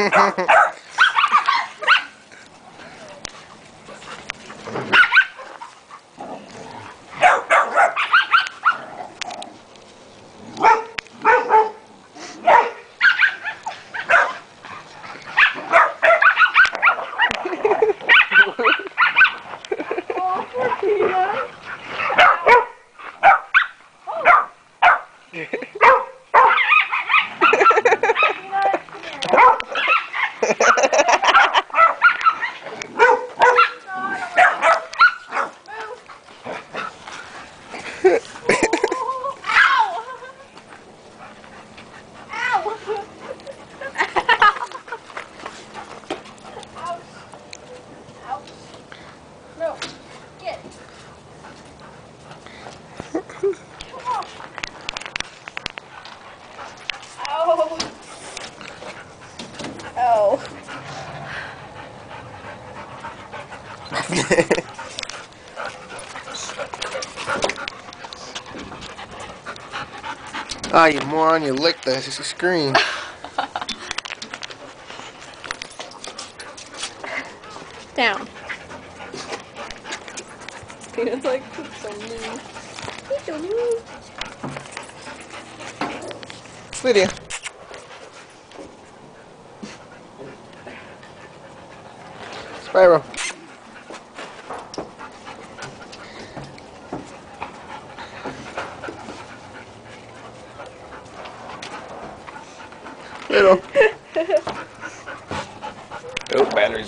Oh, Ah, you moron, you licked the s- screen. Down. Peanut's like, "He's so mean. He's so mean. Lydia. Spyro. Pero. oh, batteries.